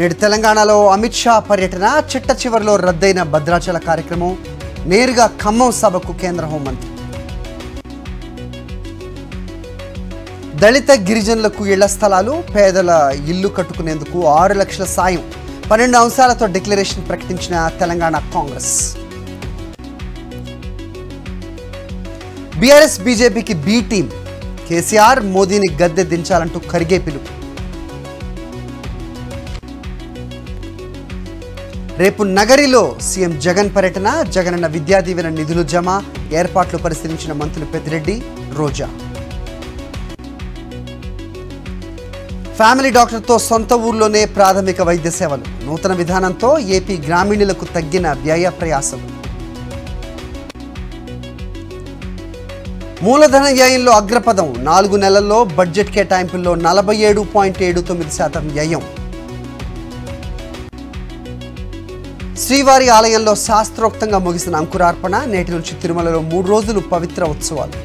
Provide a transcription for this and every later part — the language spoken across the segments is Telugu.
నేడు తెలంగాణలో అమిత్ షా పర్యటన చిట్ట చివరిలో రద్దయిన భద్రాచల కార్యక్రమం నేరుగా ఖమ్మం సభకు కేంద్ర హోంమంత్రి. దళిత గిరిజనులకు ఇళ్ళ స్థలాలు పేదల ఇల్లు కట్టుకునేందుకు ఆరు లక్షల సాయం పన్నెండు అంశాలతో డిక్లరేషన్ ప్రకటించిన తెలంగాణ కాంగ్రెస్. బీఆర్ఎస్ బీజేపీకి బి టీం కేసీఆర్ మోదీని గద్దె దించాలంటూ ఖర్గే పిలుపు రేపు నగరిలో సీఎం జగన్ పర్యటన జగనన్న విద్యా దీవెన నిధులు జమ ఏర్పాట్లు పరిశీలించిన మంత్రులు పెద్దిరెడ్డి రోజా. ఫ్యామిలీ డాక్టర్తో సొంత ఊర్లోనే ప్రాథమిక వైద్య సేవలు. నూతన విధానంతో ఏపీ గ్రామీణులకు తగ్గిన వ్యయ ప్రయాసం. మూలధన వ్యయంలో అగ్రపదం. నాలుగు నెలల్లో బడ్జెట్ కేటాయింపుల్లో నలభై ఏడు పాయింట్ ఏడు తొమ్మిది శాతం వ్యయం. శ్రీవారి ఆలయంలో శాస్త్రోక్తంగా ముగిసిన అంకురార్పణ నేటి నుంచి తిరుమలలో మూడు రోజులు పవిత్ర ఉత్సవాలు.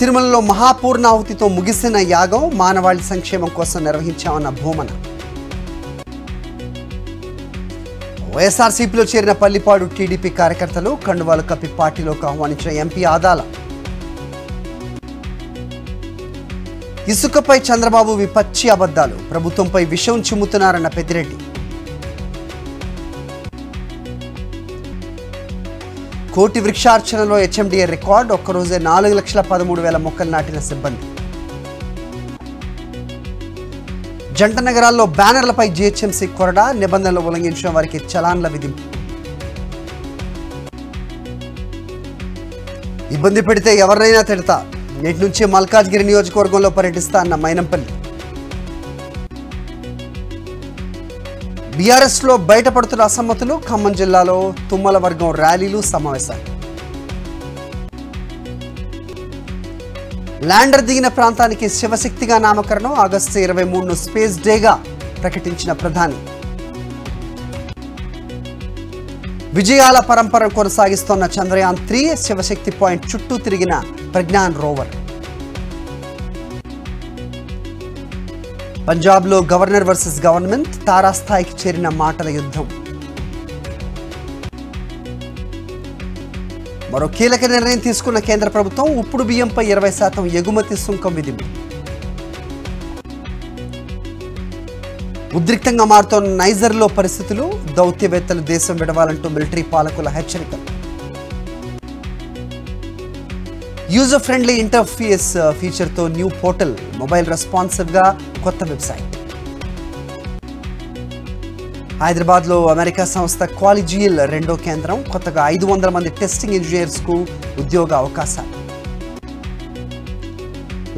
తిరుమలలో మహాపూర్ణాహుతితో ముగిసిన యాగం మానవాళి సంక్షేమం కోసం నిర్వహించామన్న భూమన. వైఎస్ఆర్సీపీలో చేరిన పల్లిపాడు టీడీపీ కార్యకర్తలు కండువాలు కప్పి పార్టీలోకి ఆహ్వానించిన ఎంపీ ఆదాల. ఇసుకపై చంద్రబాబు విపచ్చి అబద్ధాలు. ప్రభుత్వంపై విషం చిమ్ముతున్నారన్న పెద్దిరెడ్డి. కోటి వృక్షార్చనలో హెచ్ఎండిఏ రికార్డ్ ఒక్కరోజే నాలుగు లక్షల పదమూడు వేల మొక్కలు నాటిన సిబ్బంది. జంట నగరాల్లో బ్యానర్లపై జిహెచ్ఎంసీ కొరడా నిబంధనలు ఉల్లంఘించిన వారికి చలాన్ల విధింపు. ఇబ్బంది పెడితే ఎవరినైనా తిడతా? నేటి నుంచి మల్కాజ్గిరి నియోజకవర్గంలో పర్యటిస్తా అన్న మైనంపల్లి. బీఆర్ఎస్లో బయటపడుతున్న అసమ్మతులు ఖమ్మం జిల్లాలో తుమ్మల వర్గం ర్యాలీలు సమావేశాలు. ల్యాండర్ దిగిన ప్రాంతానికి శివశక్తిగా నామకరణం ఆగస్టు ఇరవై మూడును స్పేస్ డేగా ప్రకటించిన ప్రధాని. విజయాల పరంపర కొనసాగిస్తోన్న చంద్రయాన్ త్రీ శివశక్తి పాయింట్ చుట్టూ తిరిగిన ప్రజ్ఞాన్ రోవర్. పంజాబ్లో గవర్నర్ వర్సెస్ గవర్నమెంట్ తారాస్థాయికి చేరిన మాటల యుద్ధం. మరో కీలక నిర్ణయం తీసుకున్న కేంద్ర ప్రభుత్వం ఉప్పుడు బియ్యంపై ఇరవై శాతం ఎగుమతి సుంకం విధింపు ఉద్రిక్తంగా మారుతోన్న నైజర్లో పరిస్థితులు దౌత్యవేత్తలు దేశం విడవాలంటూ మిలిటరీ పాలకుల హెచ్చరికలు. యూజర్ ఫ్రెండ్లీ ఇంటర్ఫేస్ ఫీచర్తో న్యూ పోర్టల్ మొబైల్ రెస్పాన్సివ్గా కొత్త వెబ్సైట్. హైదరాబాద్లో అమెరికా సంస్థ క్వాలిజియల్ రెండో కేంద్రం కొత్తగా ఐదు వందల మంది టెస్టింగ్ ఇంజనీర్స్కు ఉద్యోగ అవకాశాలు.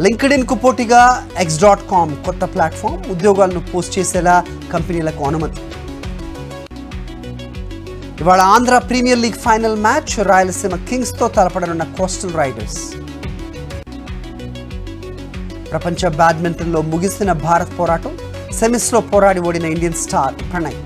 లింక్డ్ఇన్కు పోటీగా ఎక్స్ డాట్ కామ్ కొత్త ప్లాట్ఫామ్ ఉద్యోగాలను పోస్ట్ చేసేలా కంపెనీలకు అనుమతి. ఇవాళ Andhra premier league final match Rayalaseema కింగ్స్తో తలపడనున్న కోస్టల్ రైడర్స్. ప్రపంచ బ్యాడ్మింటన్లో ముగిసిన భారత్ పోరాటం సెమీస్లో పోరాడి ఓడిన ఇండియన్ స్టార్ ప్రణయ్.